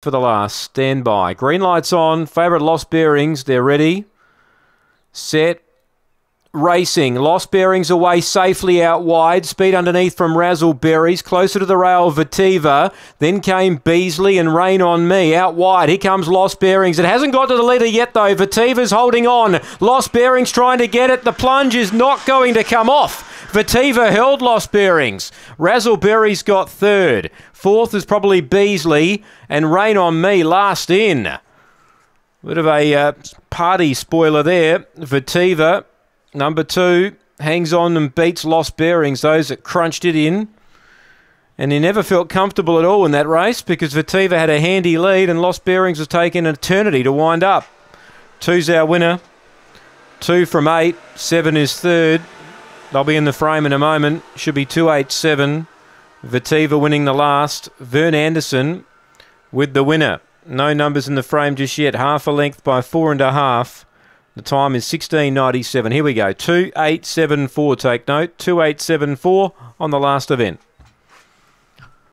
for the last. Stand by. Green lights on. Favourite lost bearings. They're ready. Set. Racing. Lost bearings away safely out wide. Speed underneath from Razzleberries. Closer to the rail, Vativa. Then came Beasley and Rain on Me. Out wide. Here comes Lost Bearings. It hasn't got to the leader yet, though. Vativa's holding on. Lost Bearings trying to get it. The plunge is not going to come off. Vativa held Lost Bearings. Razzleberries got third. Fourth is probably Beasley. And Rain on Me last in. Bit of a uh, party spoiler there. Vativa Number two hangs on and beats Lost Bearings, those that crunched it in. And he never felt comfortable at all in that race because Vativa had a handy lead and Lost Bearings was taking an eternity to wind up. Two's our winner. Two from eight. Seven is third. They'll be in the frame in a moment. Should be 287. Vativa winning the last. Vern Anderson with the winner. No numbers in the frame just yet. Half a length by four and a half. The time is 16.97. Here we go. 2874. Take note. 2874 on the last event.